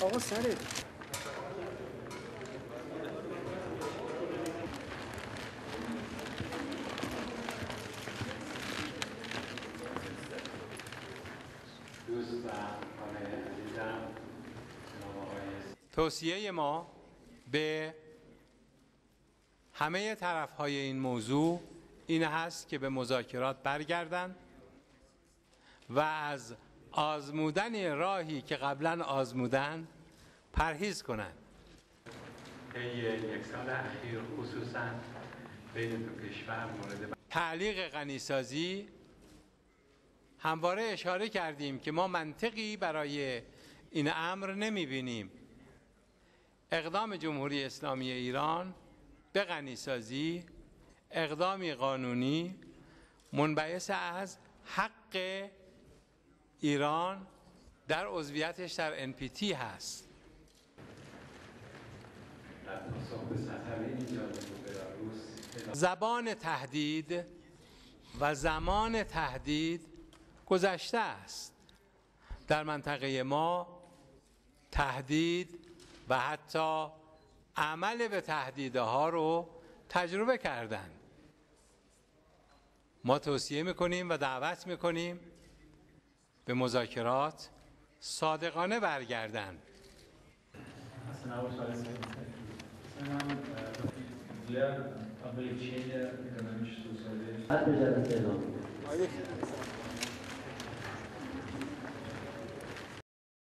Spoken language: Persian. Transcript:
آقا سره توصیه ما به همه طرف های این موضوع این هست که به مذاکرات برگردند و از آزمودن راهی که قبلا آزمودن پرهیز کنند. طی یک سال اخیر خصوصا بین دو کشور مورد تعلیق غنیسازی همواره اشاره کردیم که ما منطقی برای این امر نمی بینیم اقدام جمهوری اسلامی ایران به غنیسازی اقدامی قانونی منبعث از حق ایران در عضویتش در NPT هست. زبان تهدید و زمان تهدید گذشته است. در منطقه ما تهدید و حتی عمل به تهدیدها رو تجربه کردند ما توصیه می‌کنیم و دعوت می‌کنیم به مذاکرات صادقانه برگردند